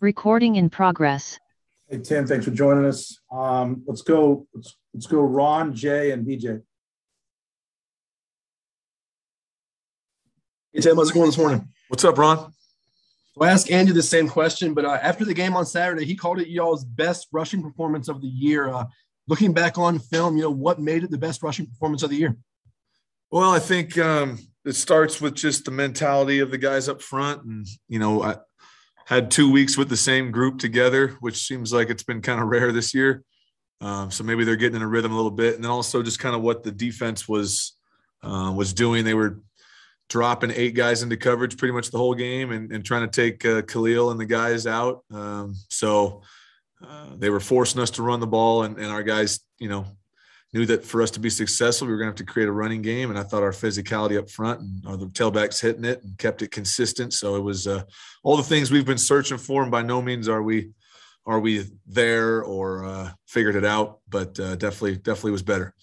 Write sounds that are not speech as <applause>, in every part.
Recording in progress. Hey Tim, thanks for joining us. Um, let's go. Let's let's go. Ron, Jay, and BJ. Hey Tim, how's it going this morning? What's up, Ron? So I asked Andy the same question, but uh, after the game on Saturday, he called it y'all's best rushing performance of the year. Uh, looking back on film, you know what made it the best rushing performance of the year? Well, I think um, it starts with just the mentality of the guys up front, and you know, I had two weeks with the same group together, which seems like it's been kind of rare this year. Um, so maybe they're getting in a rhythm a little bit, and then also just kind of what the defense was uh, was doing. They were dropping eight guys into coverage pretty much the whole game and, and trying to take uh, Khalil and the guys out. Um, so uh, they were forcing us to run the ball, and, and our guys, you know, knew that for us to be successful, we were going to have to create a running game. And I thought our physicality up front and the tailbacks hitting it and kept it consistent. So it was uh, all the things we've been searching for. And by no means are we are we there or uh, figured it out, but uh, definitely definitely was better.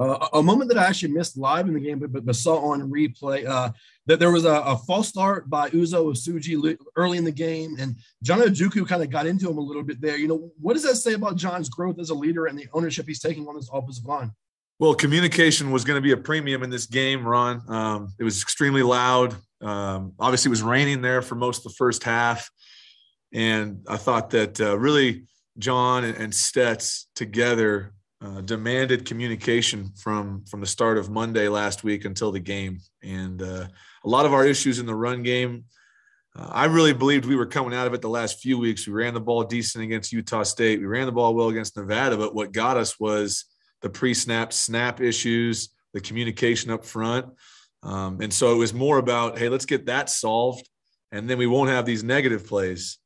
Uh, a moment that I actually missed live in the game, but, but saw on replay, uh, that there was a, a, false start by Uzo Osuji early in the game, and John Ojukwu kind of got into him a little bit there. You know, what does that say about John's growth as a leader and the ownership he's taking on this offensive line? Well, communication was going to be a premium in this game, Ron. Um, it was extremely loud. Um, obviously, it was raining there for most of the first half, and I thought that uh, really John and, and Stetz together uh, demanded communication from from the start of Monday last week until the game, and uh, a lot of our issues in the run game. Uh, I really believed we were coming out of it the last few weeks. We ran the ball decent against Utah State. We ran the ball well against Nevada, but what got us was the pre-snap snap issues, the communication up front, um, and so it was more about hey, let's get that solved, and then we won't have these negative plays.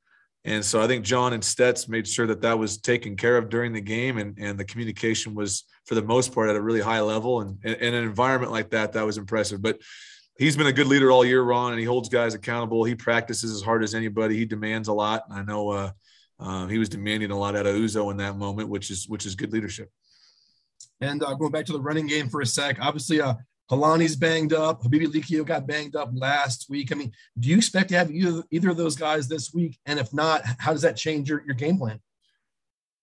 And so I think John and Stetz made sure that that was taken care of during the game, and, and the communication was, for the most part, at a really high level. And in an environment like that, that was impressive. But he's been a good leader all year, Ron, and he holds guys accountable. He practices as hard as anybody. He demands a lot. And I know uh, uh, he was demanding a lot out of Uzo in that moment, which is which is good leadership. And uh, going back to the running game for a sec, obviously, uh, Holani's banged up. Habibi Likio got banged up last week. I mean, do you expect to have either, either of those guys this week? And if not, how does that change your, your game plan?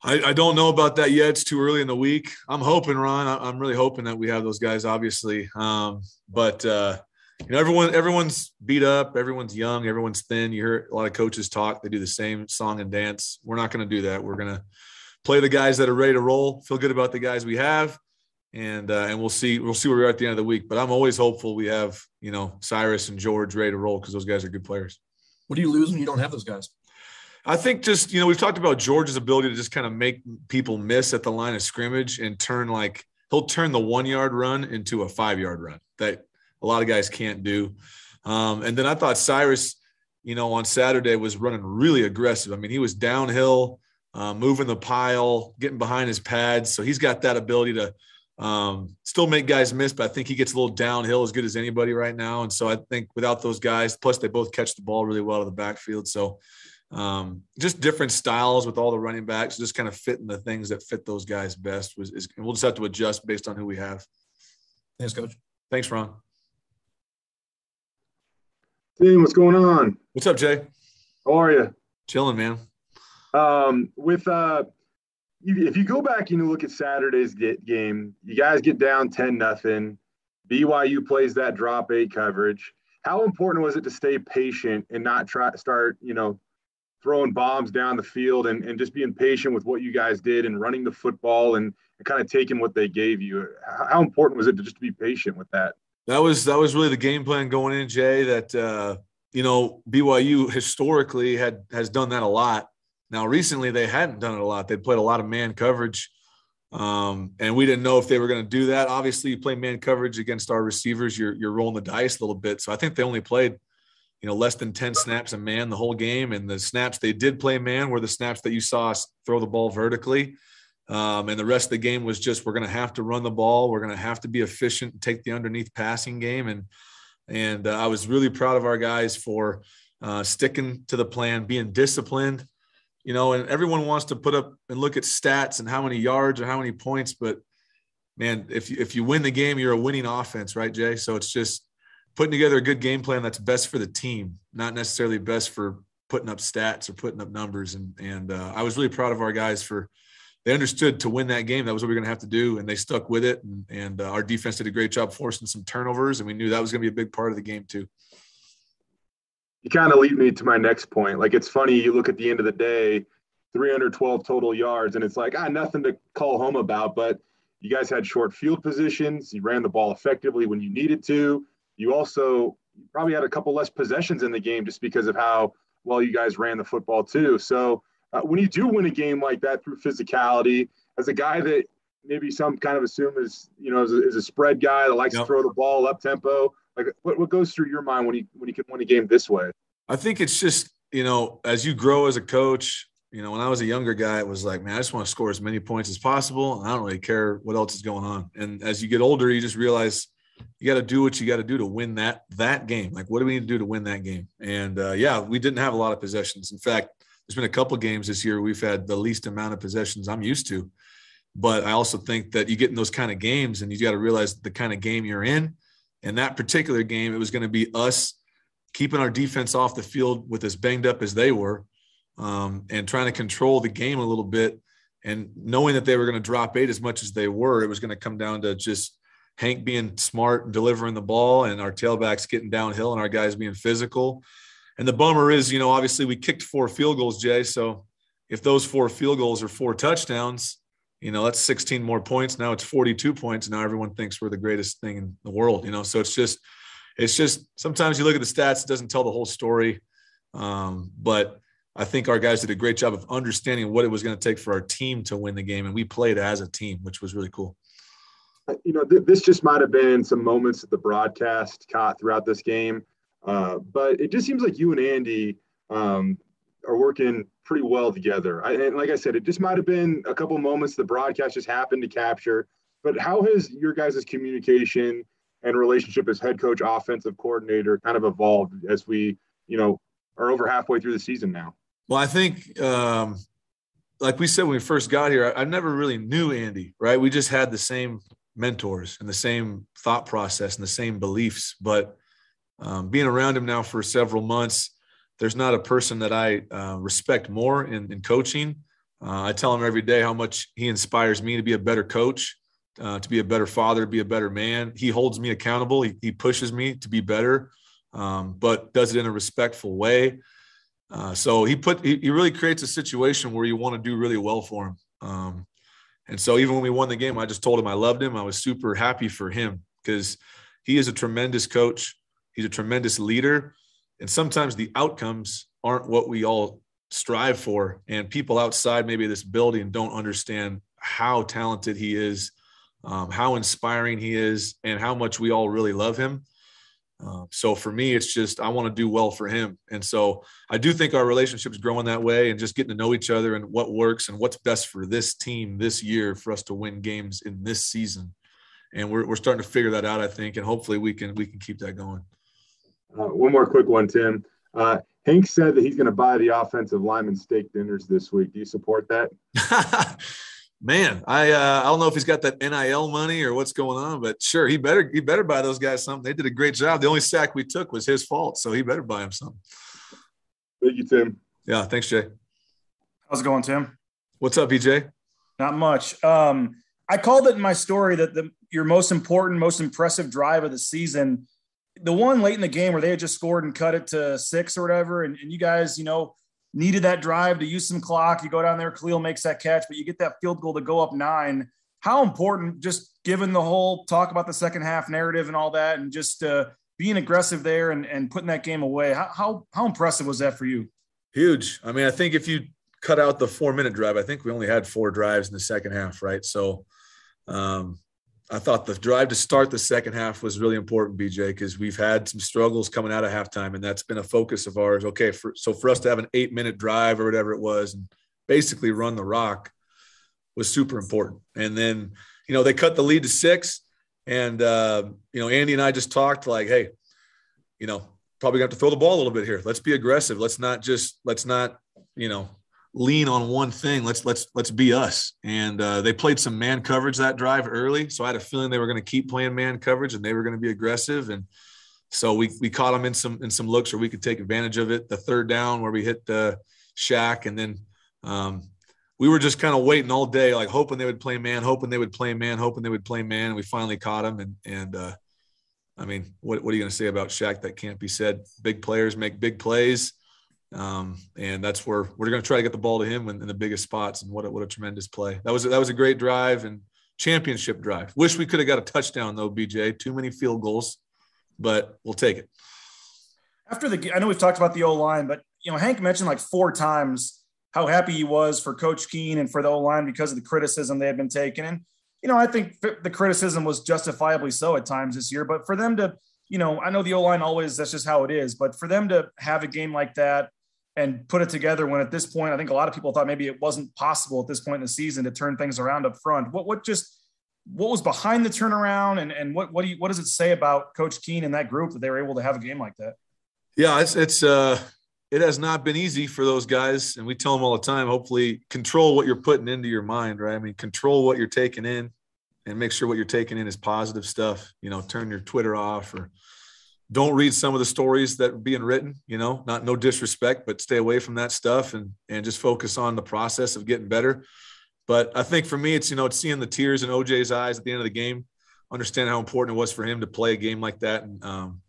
I, I don't know about that yet. It's too early in the week. I'm hoping, Ron. I'm really hoping that we have those guys, obviously. Um, but uh, you know, everyone everyone's beat up, everyone's young, everyone's thin. You hear a lot of coaches talk. They do the same song and dance. We're not going to do that. We're going to play the guys that are ready to roll. Feel good about the guys we have and uh, and we'll see we'll see where we're at the end of the week. But I'm always hopeful we have you know Cyrus and George ready to roll because those guys are good players. What do you lose when you don't have those guys? I think just you know we've talked about George's ability to just kind of make people miss at the line of scrimmage and turn like he'll turn the one yard run into a five yard run that a lot of guys can't do. Um, and then I thought Cyrus, you know, on Saturday was running really aggressive. I mean, he was downhill, uh, moving the pile, getting behind his pads. So he's got that ability to um, still make guys miss, but I think he gets a little downhill as good as anybody right now. And so I think without those guys, plus they both catch the ball really well out of the backfield. So um, just different styles with all the running backs, just kind of fitting the things that fit those guys best. Was is, and we'll just have to adjust based on who we have. Thanks, Coach. Thanks, Ron. Tim, what's going on? What's up, Jay? How are you? Chilling, man. Um, with uh, if you go back and you look at Saturday's game, you guys get down 10 nothing. BYU plays that drop eight coverage. How important was it to stay patient and not try start, you know, throwing bombs down the field and, and just being patient with what you guys did and running the football and, and kind of taking what they gave you? How important was it to just be patient with that? That was that was really the game plan going in, Jay. That uh, you know BYU historically had has done that a lot now, recently they hadn't done it a lot. They played a lot of man coverage, um, and we didn't know if they were going to do that. Obviously, you play man coverage against our receivers, you're you're rolling the dice a little bit. So I think they only played, you know, less than ten snaps a man the whole game, and the snaps they did play man were the snaps that you saw us throw the ball vertically. Um, and the rest of the game was just we're going to have to run the ball. We're going to have to be efficient, and take the underneath passing game, and and uh, I was really proud of our guys for uh, sticking to the plan, being disciplined you know, and everyone wants to put up and look at stats and how many yards or how many points, but man, if you, if you win the game, you're a winning offense, right, Jay? So it's just putting together a good game plan that's best for the team, not necessarily best for putting up stats or putting up numbers. And and uh, I was really proud of our guys for they understood to win that game that was what we are going to have to do, and they stuck with it. And, and uh, our defense did a great job forcing some turnovers, and we knew that was going to be a big part of the game too. You kind of lead me to my next point. Like it's funny, you look at the end of the day, 312 total yards, and it's like ah, nothing to call home about, but you guys had short field positions. You ran the ball effectively when you needed to. You also probably had a couple less possessions in the game just because of how well you guys ran the football too. So uh, when you do win a game like that through physicality, as a guy that maybe some kind of assume is you know is a, is a spread guy that likes yep. to throw the ball up tempo, like what, what goes through your mind when you when you can win a game this way? I think it's just you know as you grow as a coach. You know, when I was a younger guy, it was like, man, I just want to score as many points as possible. I don't really care what else is going on. And as you get older, you just realize you got to do what you got to do to win that that game. Like, what do we need to do to win that game? And uh, yeah, we didn't have a lot of possessions. In fact, there's been a couple games this year we've had the least amount of possessions I'm used to. But I also think that you get in those kind of games, and you got to realize the kind of game you're in. And that particular game, it was going to be us keeping our defense off the field with as banged up as they were, um, and trying to control the game a little bit. And knowing that they were going to drop eight as much as they were, it was going to come down to just Hank being smart and delivering the ball, and our tailbacks getting downhill, and our guys being physical. And the bummer is, you know, obviously we kicked four field goals, Jay. So if those four field goals are four touchdowns, you know, that's 16 more points. Now it's 42 points. Now everyone thinks we're the greatest thing in the world, you know. So it's just, it's just sometimes you look at the stats, it doesn't tell the whole story. Um, but I think our guys did a great job of understanding what it was going to take for our team to win the game, and we played as a team, which was really cool you know, th- this just might have been some moments that the broadcast caught throughout this game, uh, but it just seems like you and Andy um, are working pretty well together. I, and like I said, it just might have been a couple moments the broadcast just happened to capture. But how has your guys' communication and relationship as head coach, offensive coordinator, kind of evolved as we, you know, are over halfway through the season now? Well, I think um, like we said when we first got here, I, I, never really knew Andy, right? We just had the same mentors and the same thought process and the same beliefs. But um, being around him now for several months, there's not a person that I uh, respect more in, in coaching. Uh, I tell him every day how much he inspires me to be a better coach, uh, to be a better father, to be a better man. He holds me accountable. He, he pushes me to be better, um, but does it in a respectful way. Uh, so he put he, he, really creates a situation where you want to do really well for him. Um, and so even when we won the game, I just told him I loved him. I was super happy for him because he is a tremendous coach. He's a tremendous leader. And sometimes the outcomes aren't what we all strive for. And people outside maybe this building don't understand how talented he is, um, how inspiring he is, and how much we all really love him. Uh, so for me, it's just I want to do well for him, and so I do think our relationship is growing that way, and just getting to know each other and what works and what's best for this team this year for us to win games in this season, and we're we're starting to figure that out, I think, and hopefully we can we can keep that going. Uh, one more quick one, Tim. Uh, Hank said that he's going to buy the offensive lineman steak dinners this week. Do you support that? <laughs> man, I uh, I don't know if he's got that NIL money or what's going on, but sure, he better he better buy those guys something. They did a great job. The only sack we took was his fault, so he better buy him something. Thank you, Tim. Yeah, thanks, Jay. How's it going, Tim? What's up, EJ? Not much. Um, I called it in my story that the your most important, most impressive drive of the season, the one late in the game where they had just scored and cut it to six or whatever, and, and you guys, you know, needed that drive to use some clock. You go down there, Khalil makes that catch, but you get that field goal to go up nine. How important, just given the whole talk about the second half narrative and all that, and just uh, being aggressive there and, and putting that game away, how, how, how impressive was that for you? Huge. I mean, I think if you cut out the four minute drive, I think we only had four drives in the second half, right? So, um, I thought the drive to start the second half was really important, BJ, because we've had some struggles coming out of halftime, and that's been a focus of ours. Okay, for, so for us to have an eight minute drive or whatever it was, and basically run the rock was super important. And then, you know, they cut the lead to six, and uh, you know, Andy and I just talked like, hey, you know, probably got to throw the ball a little bit here. Let's be aggressive. Let's not just let's not, you know, lean on one thing. Let's let's let's be us. And uh, they played some man coverage that drive early, so I had a feeling they were going to keep playing man coverage and they were going to be aggressive. And so we we caught them in some in some looks where we could take advantage of it. The third down where we hit the Shaq, and then um, we were just kind of waiting all day, like hoping they would play man, hoping they would play man, hoping they would play man. And we finally caught him. And and uh, I mean, what what are you going to say about Shaq? That can't be said. Big players make big plays. Um, and that's where we're going to try to get the ball to him in, in, the biggest spots. And what a, what a tremendous play! That was that was a great drive and championship drive. Wish we could have got a touchdown though, BJ. Too many field goals, but we'll take it. After the, I know we've talked about the O line, but you know Hank mentioned like four times how happy he was for Coach Keane and for the O line because of the criticism they had been taking. And you know I think the criticism was justifiably so at times this year. But for them to you know, I know the O line always that's just how it is, but for them to have a game like that and put it together when at this point, I think a lot of people thought maybe it wasn't possible at this point in the season to turn things around up front. What what just what was behind the turnaround and, and what what do you what does it say about Coach Keane and that group that they were able to have a game like that? Yeah, it's it's uh it has not been easy for those guys. And we tell them all the time, hopefully control what you're putting into your mind, right? I mean, control what you're taking in and make sure what you're taking in is positive stuff. You know, turn your Twitter off or don't read some of the stories that are being written you know not no disrespect but stay away from that stuff and and just focus on the process of getting better. But i think for me it's you know it's seeing the tears in oj's eyes at the end of the game understand how important it was for him to play a game like that. And um,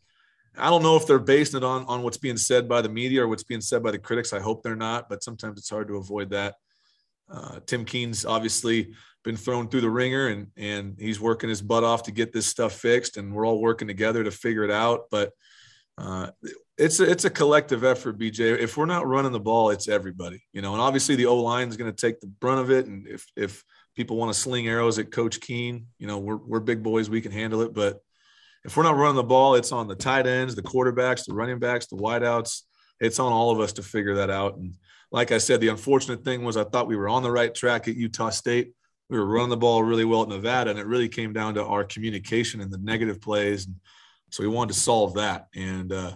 i don't know if they're basing it on on what's being said by the media or what's being said by the critics. I hope they're not but sometimes it's hard to avoid that. Uh, tim keane's obviously been thrown through the ringer and and he's working his butt off to get this stuff fixed and we're all working together to figure it out. But uh, it's a, it's a collective effort bj if we're not running the ball it's everybody you know and obviously the o line is going to take the brunt of it. And if if people want to sling arrows at coach keane you know we're, we're big boys we can handle it. But if we're not running the ball it's on the tight ends the quarterbacks the running backs the wideouts. It's on all of us to figure that out. And like i said the unfortunate thing was i thought we were on the right track at utah state we were running the ball really well at Nevada, and it really came down to our communication and the negative plays. And so we wanted to solve that. And uh,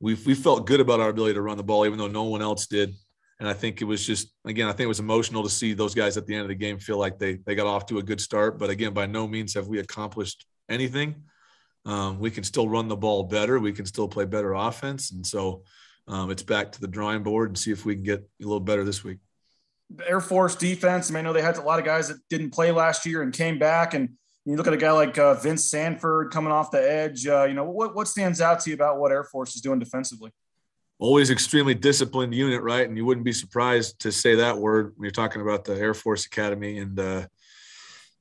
we we felt good about our ability to run the ball, even though no one else did. And I think it was just again, I think it was emotional to see those guys at the end of the game feel like they they got off to a good start. But again, by no means have we accomplished anything. Um, we can still run the ball better. We can still play better offense. And so um, it's back to the drawing board and see if we can get a little better this week. Air Force defense. I, mean, I know they had a lot of guys that didn't play last year and came back. And you look at a guy like uh, Vince Sanford coming off the edge. Uh, you know, what what stands out to you about what Air Force is doing defensively? Always extremely disciplined unit, right? And you wouldn't be surprised to say that word when you're talking about the Air Force Academy. And uh,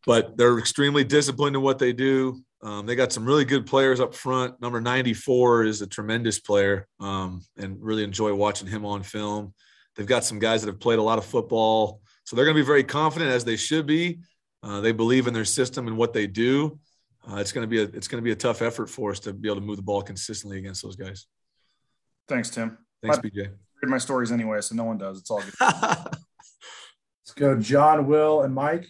but they're extremely disciplined in what they do. Um, they got some really good players up front. Number 94 is a tremendous player, um, and really enjoy watching him on film. They've got some guys that have played a lot of football, so they're going to be very confident as they should be. Uh, they believe in their system and what they do. Uh, it's going to be a it's going to be a tough effort for us to be able to move the ball consistently against those guys. Thanks, Tim. Thanks, I BJ. Read my stories anyway, so no one does. It's all good. <laughs> Let's go, John, Will, and Mike.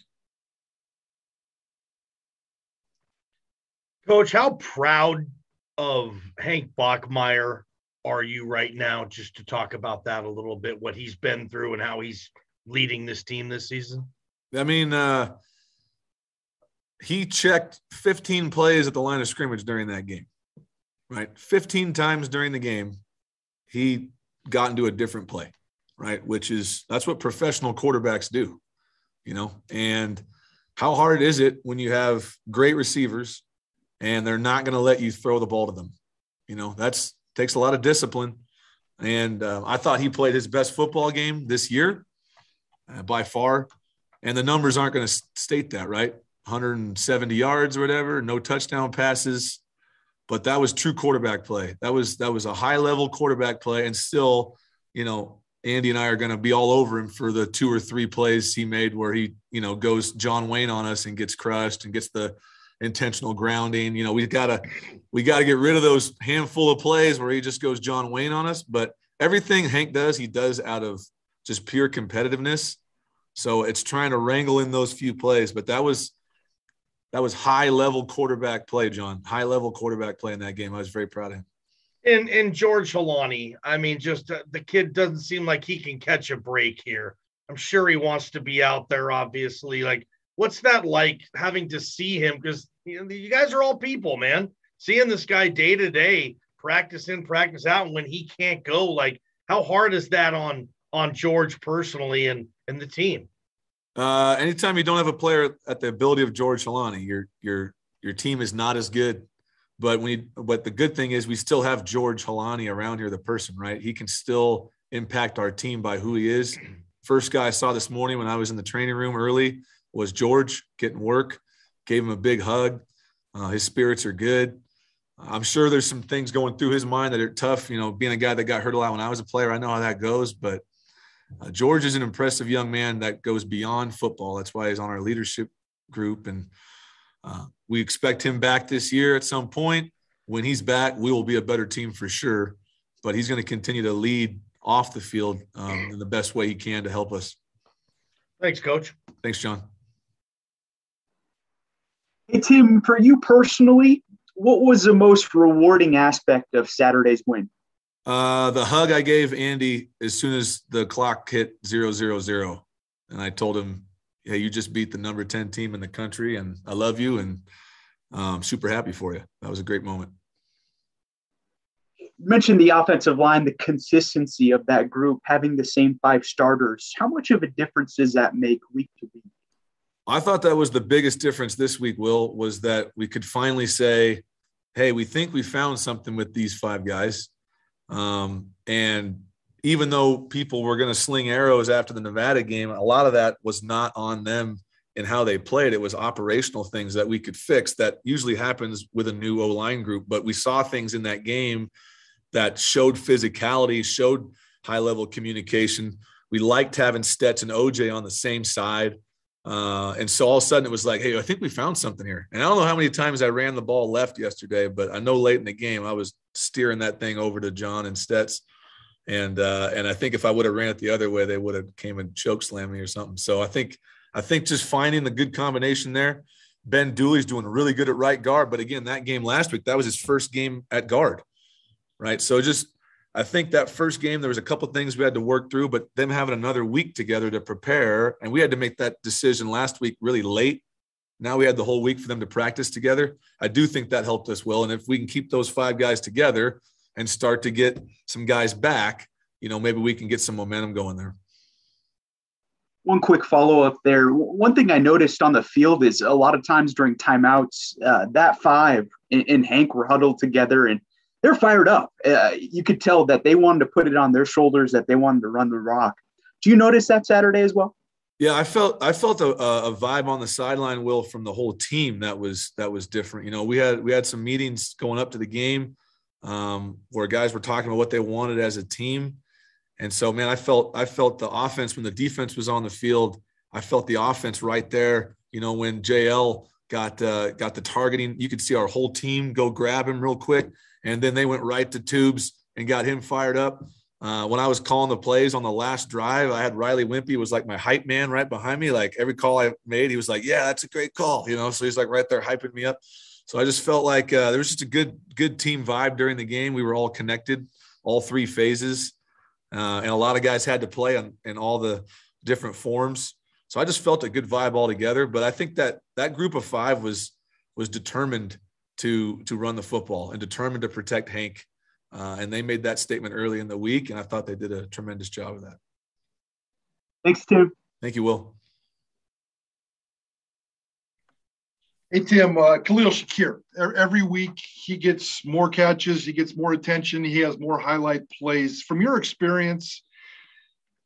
Coach, how proud of Hank Bachmeier are you right now just to talk about that a little bit what he's been through and how he's leading this team this season? I mean uh he checked 15 plays at the line of scrimmage during that game right? 15 times during the game he got into a different play right? Which is that's what professional quarterbacks do you know? And how hard is it when you have great receivers and they're not going to let you throw the ball to them? You know that's takes a lot of discipline. And uh, I thought he played his best football game this year uh, by far. And the numbers aren't going to state that, right? 170 yards or whatever, no touchdown passes. But that was true quarterback play. That was that was a high level quarterback play, and still, you know, Andy and I are going to be all over him for the two or three plays he made where he, you know, goes John Wayne on us and gets crushed and gets the intentional grounding. You know, we gotta we gotta get rid of those handful of plays where he just goes John Wayne on us. But everything Hank does, he does out of just pure competitiveness. So it's trying to wrangle in those few plays. But that was that was high level quarterback play, John. High level quarterback play in that game. I was very proud of him. And and George Holani, I mean, just uh, the kid doesn't seem like he can catch a break here. I'm sure he wants to be out there. Obviously, like what's that like having to see him? Because you know, you guys are all people, man. seeing this guy day to day, practice in, practice out, and when he can't go, like how hard is that on on George personally and and the team? Uh, anytime you don't have a player at the ability of George Holani, your your your team is not as good. But you, but the good thing is we still have George Holani around here, the person, right? He can still impact our team by who he is. First guy I saw this morning when I was in the training room early was George getting work. Gave him a big hug. Uh, his spirits are good. I'm sure there's some things going through his mind that are tough. You know, being a guy that got hurt a lot when I was a player, I know how that goes. But uh, George is an impressive young man that goes beyond football. That's why he's on our leadership group, and uh, we expect him back this year at some point. When he's back, we will be a better team for sure. But he's going to continue to lead off the field um, in the best way he can to help us. Thanks, Coach. Thanks, John. Hey, Tim, for you personally, what was the most rewarding aspect of Saturday's win? Uh, the hug I gave Andy as soon as the clock hit zero zero zero, and I told him, "Hey, you just beat the number ten team in the country, and I love you, and um, super happy for you." That was a great moment. You mentioned the offensive line, the consistency of that group, having the same five starters. How much of a difference does that make week to week? I thought that was the biggest difference this week, Will, was that we could finally say, hey, we think we found something with these five guys. Um, and even though people were going to sling arrows after the Nevada game, a lot of that was not on them and how they played. It was operational things that we could fix that usually happens with a new O line group. But we saw things in that game that showed physicality, showed high level communication. We liked having Stetz and OJ on the same side. Uh, and so all of a sudden it was like, hey, I think we found something here. And I don't know how many times I ran the ball left yesterday, but I know late in the game I was steering that thing over to John and Stetz. And uh, and I think if I would have ran it the other way, they would have came and choke slammed me or something. So I think I think just finding the good combination there. Ben Dooley's doing really good at right guard, but again, that game last week that was his first game at guard, right? So just I think that first game there was a couple things we had to work through, but them having another week together to prepare, and we had to make that decision last week really late. Now we had the whole week for them to practice together. I do think that helped us well, and if we can keep those five guys together and start to get some guys back, you know, maybe we can get some momentum going there. One quick follow up there. One thing I noticed on the field is a lot of times during timeouts, uh, that five and, and Hank were huddled together and they're fired up. Uh, you could tell that they wanted to put it on their shoulders, that they wanted to run the rock. Do you notice that Saturday as well? Yeah, I felt I felt a, a vibe on the sideline, Will, from the whole team that was that was different. You know, we had we had some meetings going up to the game um, where guys were talking about what they wanted as a team, and so man, I felt I felt the offense when the defense was on the field. I felt the offense right there. You know, when JL got uh, got the targeting, you could see our whole team go grab him real quick and then they went right to tubes and got him fired up. Uh, when I was calling the plays on the last drive, I had Riley Whimpey was like my hype man right behind me. Like every call I made, he was like, "Yeah, that's a great call," you know. So he's like right there hyping me up. So I just felt like uh, there was just a good good team vibe during the game. We were all connected, all three phases, uh, and a lot of guys had to play on, in all the different forms. So I just felt a good vibe all together. But I think that that group of five was was determined to to run the football and determined to protect Hank. Uh, and they made that statement early in the week, and I thought they did a tremendous job of that. Thanks, Tim. Thank you, Will. Hey, Tim, uh, Khalil Shakir. Every week he gets more catches, he gets more attention, he has more highlight plays. From your experience,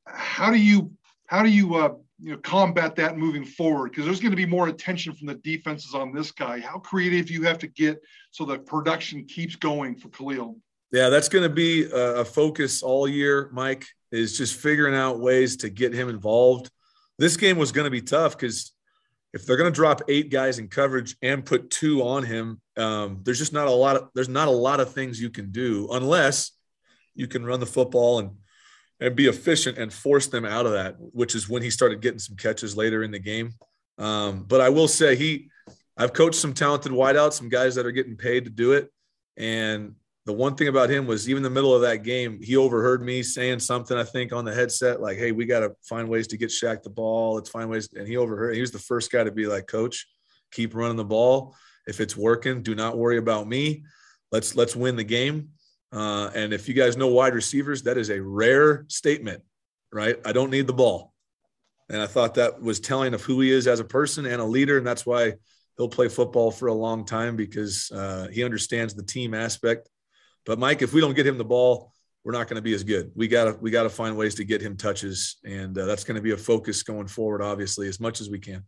how do you how do you uh, you know combat that moving forward because there's going to be more attention from the defenses on this guy. How creative you have to get so that production keeps going for khalil? Yeah that's going to be a focus all year mike is just figuring out ways to get him involved. This game was going to be tough because if they're going to drop eight guys in coverage and put two on him um, there's just not a lot of there's not a lot of things you can do unless you can run the football and and be efficient and force them out of that, which is when he started getting some catches later in the game. Um, but I will say he, I've coached some talented wideouts, some guys that are getting paid to do it. And the one thing about him was even the middle of that game, he overheard me saying something, I think, on the headset, like, hey, we got to find ways to get Shaq the ball. Let's find ways. And he overheard, he was the first guy to be like, coach, keep running the ball. If it's working, do not worry about me. Let's let's win the game. Uh, and if you guys know wide receivers, that is a rare statement, right? I don't need the ball. And I thought that was telling of who he is as a person and a leader. And that's why he'll play football for a long time because uh, he understands the team aspect. But Mike, if we don't get him the ball, we're not going to be as good. We got to we got to find ways to get him touches, and uh, that's going to be a focus going forward. Obviously, as much as we can.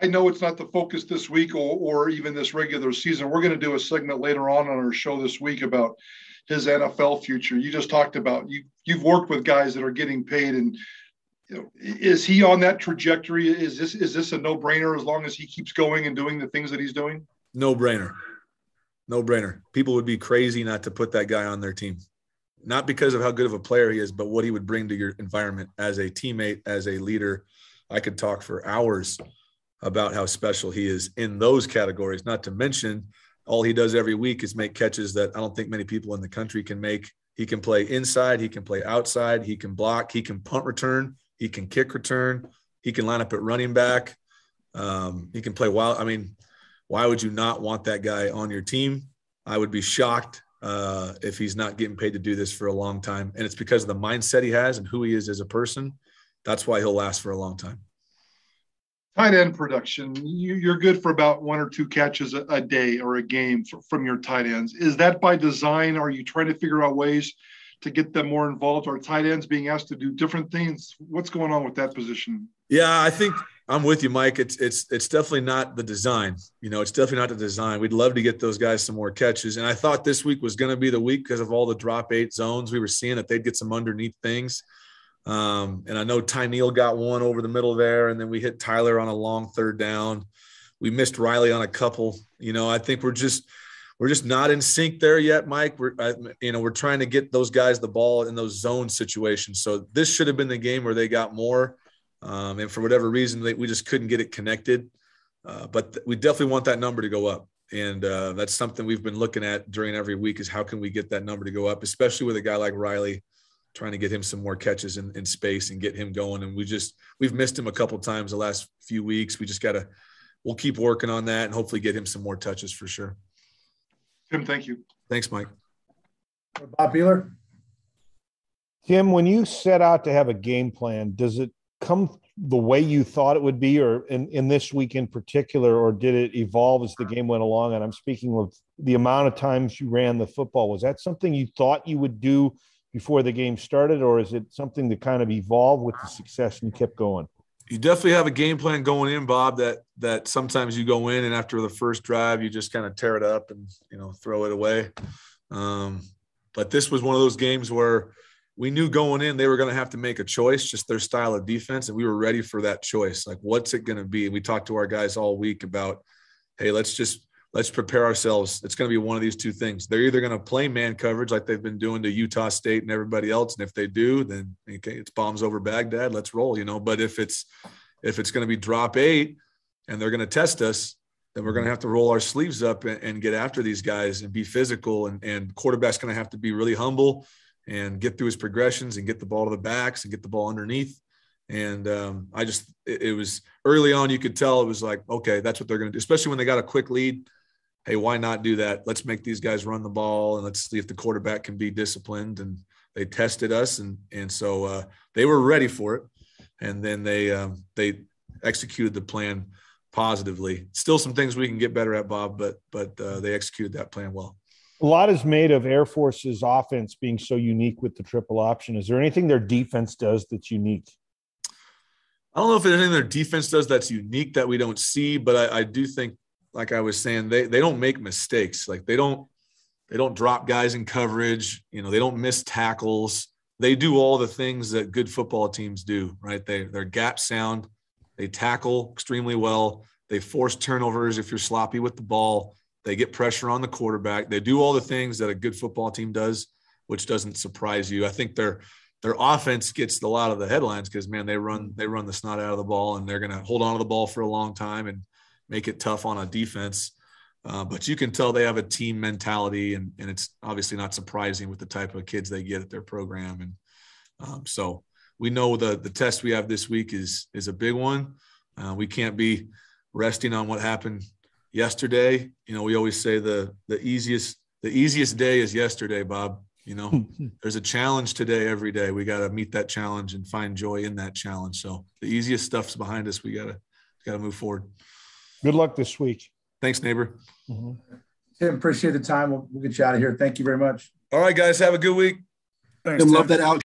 I know it's not the focus this week or, or even this regular season. We're going to do a segment later on on our show this week about his NFL future. You just talked about you you've worked with guys that are getting paid and you know, is he on that trajectory? Is this is this a no brainer as long as he keeps going and doing the things that he's doing? No brainer, no brainer. People would be crazy not to put that guy on their team, not because of how good of a player he is, but what he would bring to your environment as a teammate, as a leader. I could talk for hours about how special he is in those categories. Not to mention, all he does every week is make catches that I don't think many people in the country can make. He can play inside, he can play outside, he can block, he can punt return, he can kick return. He can line up at running back. Um, he can play wild. I mean, why would you not want that guy on your team? I would be shocked uh, if he's not getting paid to do this for a long time. And it's because of the mindset he has and who he is as a person. That's why he'll last for a long time. Tight end production, you, are good for about one or two catches a, day or a game from your tight ends. Is that by design? Are you trying to figure out ways to get them more involved? Are tight ends being asked to do different things? What's going on with that position? Yeah, I think I'm with you, Mike. It's it's it's definitely not the design. You know, it's definitely not the design. We'd love to get those guys some more catches, and I thought this week was going to be the week because of all the drop eight zones we were seeing that they'd get some underneath things. Um, and I know Tyneil got one over the middle there, and then we hit Tyler on a long third down. We missed Riley on a couple. You know, I think we're just we're just not in sync there yet, Mike. We're I, you know we're trying to get those guys the ball in those zone situations. So this should have been the game where they got more, um, and for whatever reason they, we just couldn't get it connected. Uh, but th- we definitely want that number to go up, and uh, that's something we've been looking at during every week is how can we get that number to go up, especially with a guy like Riley, trying to get him some more catches in, in space and get him going. And we just we've missed him a couple times the last few weeks. We just got to we'll keep working on that and hopefully get him some more touches for sure. Tim, thank you. Thanks, Mike. Bob Behler. Tim, when you set out to have a game plan, does it come the way you thought it would be, or in, in this week in particular, or did it evolve as the game went along? And I'm speaking of the amount of times you ran the football. Was that something you thought you would do before the game started, or is it something that kind of evolved with the success and kept going? you definitely have a game plan going in, Bob. That that sometimes you go in and after the first drive, you just kind of tear it up and you know throw it away. Um, but this was one of those games where we knew going in they were going to have to make a choice, just their style of defense, and we were ready for that choice. Like, what's it going to be? we talked to our guys all week about, hey, let's just let's prepare ourselves. It's going to be one of these two things. They're either going to play man coverage like they've been doing to Utah State and everybody else, and if they do, then okay, it's bombs over Baghdad. Let's roll, you know. But if it's if it's going to be drop eight and they're going to test us, then we're going to have to roll our sleeves up and, and get after these guys and be physical. And, and quarterback's going to have to be really humble and get through his progressions and get the ball to the backs and get the ball underneath. And um, I just, it, it was early on, you could tell it was like, okay, that's what they're going to do, especially when they got a quick lead hey, why not do that? Let's make these guys run the ball and let's see if the quarterback can be disciplined. And they tested us, and and so uh, they were ready for it, and then they um, they executed the plan positively. Still some things we can get better at, Bob, but but uh, they executed that plan well. A lot is made of Air Force's offense being so unique with the triple option. Is there anything their defense does that's unique? I don't know if there's anything their defense does that's unique that we don't see, but I, I do think like I was saying, they they don't make mistakes. Like they don't they don't drop guys in coverage. You know, they don't miss tackles. They do all the things that good football teams do, right? They they're gap sound. They tackle extremely well. They force turnovers if you're sloppy with the ball. They get pressure on the quarterback. They do all the things that a good football team does, which doesn't surprise you. I think their their offense gets a lot of the headlines because man, they run they run the snot out of the ball and they're going to hold on to the ball for a long time and make it tough on a defense. Uh, but you can tell they have a team mentality, and, and it's obviously not surprising with the type of kids they get at their program. And um, so we know the the test we have this week is is a big one. Uh, we can't be resting on what happened yesterday. You know, we always say the the easiest the easiest day is yesterday, Bob. You know, <laughs> there's a challenge today every day. We got to meet that challenge and find joy in that challenge. So the easiest stuff's behind us. We gotta gotta move forward. Good luck this week. Thanks, neighbor. Mm-hmm. Tim, appreciate the time. We'll, we'll, get you out of here. Thank you very much. All right, guys. Have a good week. Thanks. Tim. Love that out.